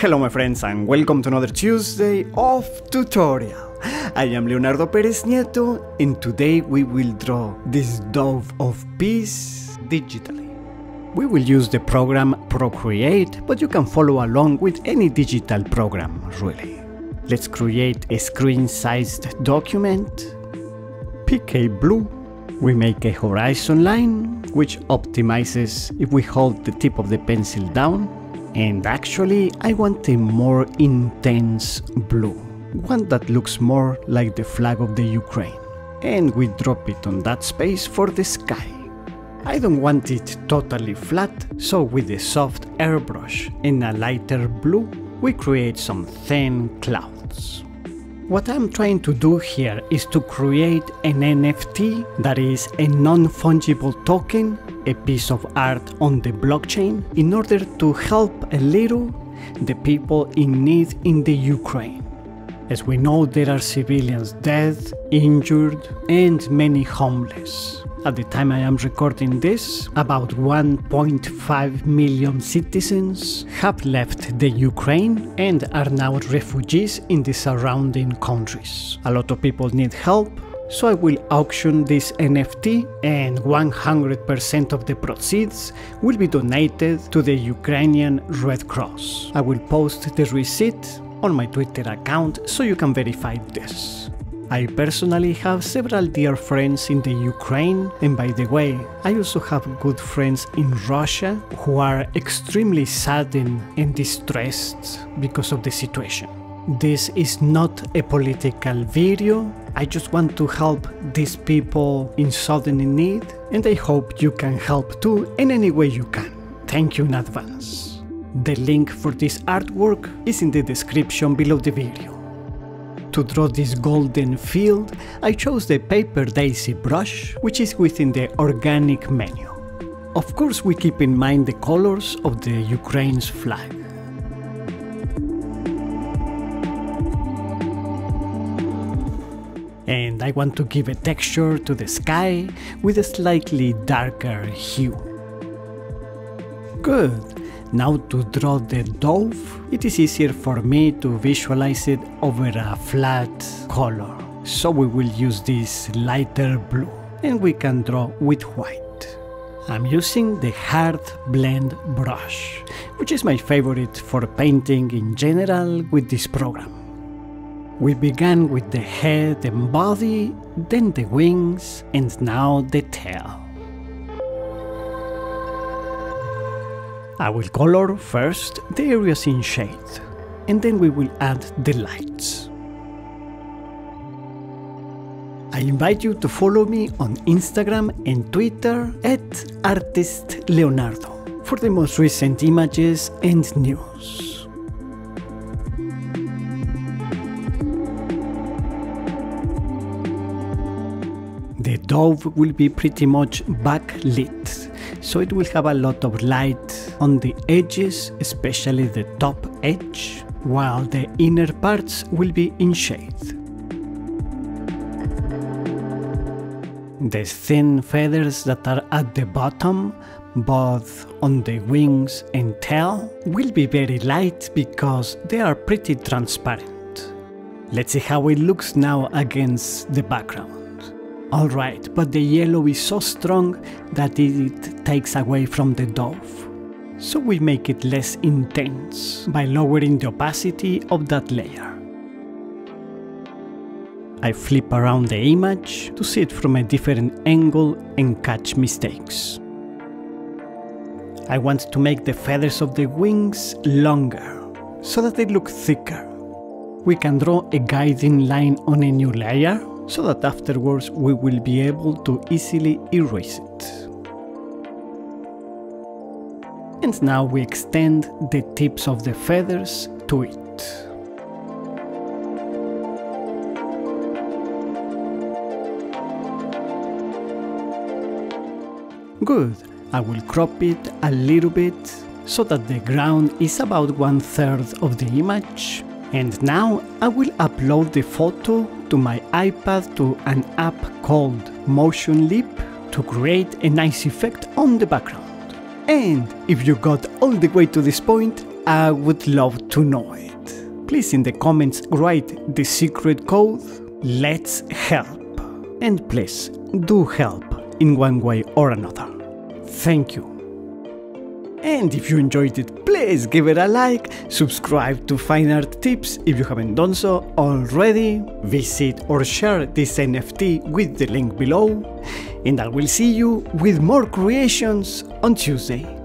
Hello my friends and welcome to another Tuesday of tutorial. I am Leonardo Pereznieto and today we will draw this dove of peace digitally. We will use the program Procreate, but you can follow along with any digital program really. Let's create a screen-sized document. Pick a blue. We make a horizon line, which optimizes if we hold the tip of the pencil down and actually, I want a more intense blue, one that looks more like the flag of the Ukraine. And we drop it on that space for the sky. I don't want it totally flat, so with a soft airbrush and a lighter blue, we create some thin clouds. What I'm trying to do here is to create an NFT that is a non-fungible token a piece of art on the blockchain in order to help a little the people in need in the Ukraine. As we know, there are civilians dead, injured, and many homeless. At the time I am recording this, about 1.5 million citizens have left the Ukraine and are now refugees in the surrounding countries. A lot of people need help, so I will auction this NFT and 100% of the proceeds will be donated to the Ukrainian Red Cross. I will post the receipt on my Twitter account so you can verify this. I personally have several dear friends in the Ukraine and by the way, I also have good friends in Russia who are extremely saddened and distressed because of the situation. This is not a political video, I just want to help these people in sudden need and I hope you can help too in any way you can. Thank you in advance. The link for this artwork is in the description below the video. To draw this golden field, I chose the Paper Daisy brush, which is within the organic menu. Of course we keep in mind the colors of the Ukraine's flag. and I want to give a texture to the sky with a slightly darker hue. Good. Now to draw the dove, it is easier for me to visualize it over a flat color. So we will use this lighter blue and we can draw with white. I'm using the hard blend brush, which is my favorite for painting in general with this program. We began with the head and body, then the wings, and now the tail. I will color first the areas in shade, and then we will add the lights. I invite you to follow me on Instagram and Twitter at ArtistLeonardo for the most recent images and news. The dove will be pretty much backlit, so it will have a lot of light on the edges, especially the top edge, while the inner parts will be in shade. The thin feathers that are at the bottom, both on the wings and tail, will be very light because they are pretty transparent. Let's see how it looks now against the background. Alright, but the yellow is so strong that it takes away from the dove. So we make it less intense by lowering the opacity of that layer. I flip around the image to see it from a different angle and catch mistakes. I want to make the feathers of the wings longer, so that they look thicker. We can draw a guiding line on a new layer so that afterwards we will be able to easily erase it. And now we extend the tips of the feathers to it. Good, I will crop it a little bit so that the ground is about one third of the image and now I will upload the photo to my iPad to an app called Motionleap to create a nice effect on the background. And if you got all the way to this point, I would love to know it. Please in the comments write the secret code. Let's help. And please do help in one way or another. Thank you. And if you enjoyed it, please give it a like, subscribe to Fine Art Tips if you haven't done so already, visit or share this NFT with the link below, and I will see you with more creations on Tuesday.